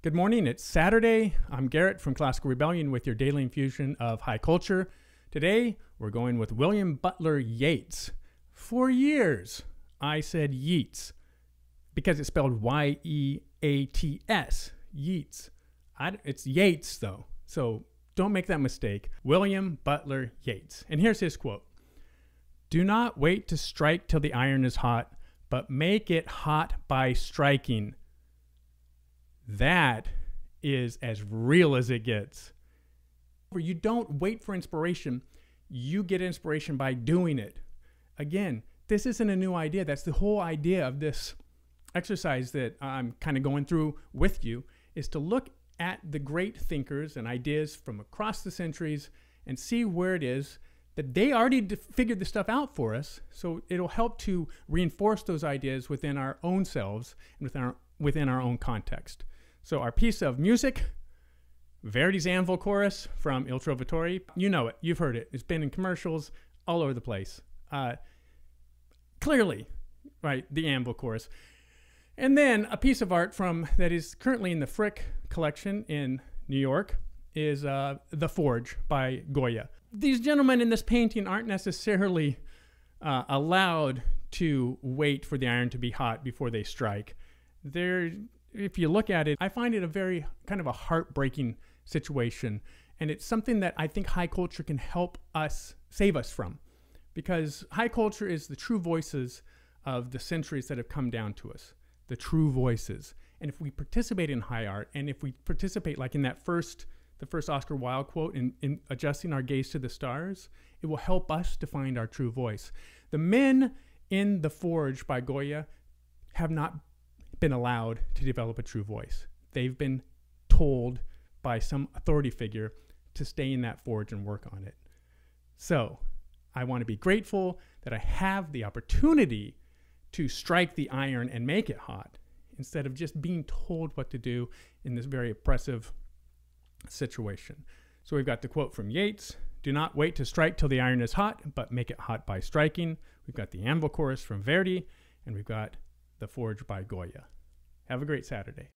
Good morning. It's Saturday. I'm Garrett from Classical Rebellion with your daily infusion of high culture. Today, we're going with William Butler Yeats. For years, I said Yeats because it's spelled Y E A T S. Yeats. I, it's Yeats, though. So don't make that mistake. William Butler Yeats. And here's his quote Do not wait to strike till the iron is hot, but make it hot by striking. That is as real as it gets. You don't wait for inspiration, you get inspiration by doing it. Again, this isn't a new idea. That's the whole idea of this exercise that I'm kind of going through with you is to look at the great thinkers and ideas from across the centuries and see where it is that they already figured this stuff out for us. So it'll help to reinforce those ideas within our own selves and within our, within our own context. So our piece of music, Verdi's Anvil Chorus from Il Trovatore. You know it. You've heard it. It's been in commercials all over the place. Uh, clearly, right, the Anvil Chorus. And then a piece of art from that is currently in the Frick collection in New York is uh, The Forge by Goya. These gentlemen in this painting aren't necessarily uh, allowed to wait for the iron to be hot before they strike. They're if you look at it, I find it a very kind of a heartbreaking situation. And it's something that I think high culture can help us save us from. Because high culture is the true voices of the centuries that have come down to us, the true voices. And if we participate in high art, and if we participate like in that first, the first Oscar Wilde quote, in, in adjusting our gaze to the stars, it will help us to find our true voice. The men in The Forge by Goya have not been allowed to develop a true voice. They've been told by some authority figure to stay in that forge and work on it. So I want to be grateful that I have the opportunity to strike the iron and make it hot instead of just being told what to do in this very oppressive situation. So we've got the quote from Yeats Do not wait to strike till the iron is hot, but make it hot by striking. We've got the Anvil Chorus from Verdi, and we've got the Forge by Goya. Have a great Saturday.